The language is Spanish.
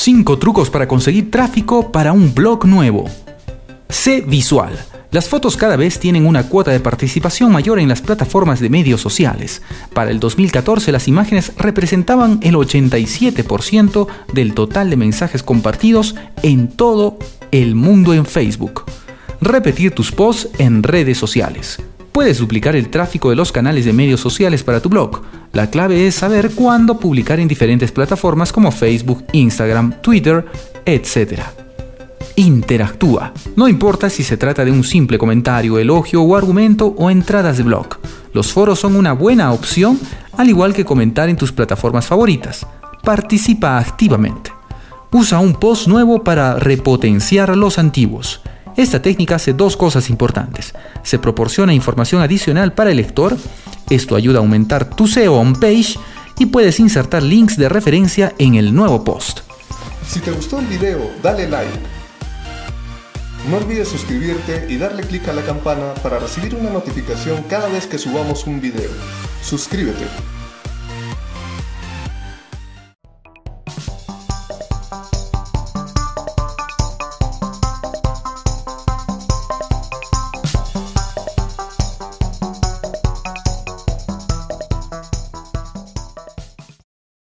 5 trucos para conseguir tráfico para un blog nuevo. Sé visual. Las fotos cada vez tienen una cuota de participación mayor en las plataformas de medios sociales. Para el 2014 las imágenes representaban el 87% del total de mensajes compartidos en todo el mundo en Facebook. Repetir tus posts en redes sociales. Puedes duplicar el tráfico de los canales de medios sociales para tu blog. La clave es saber cuándo publicar en diferentes plataformas como Facebook, Instagram, Twitter, etc. Interactúa. No importa si se trata de un simple comentario, elogio o argumento o entradas de blog. Los foros son una buena opción, al igual que comentar en tus plataformas favoritas. Participa activamente. Usa un post nuevo para repotenciar los antiguos. Esta técnica hace dos cosas importantes. Se proporciona información adicional para el lector, esto ayuda a aumentar tu SEO on page y puedes insertar links de referencia en el nuevo post. Si te gustó el video, dale like. No olvides suscribirte y darle clic a la campana para recibir una notificación cada vez que subamos un video. Suscríbete.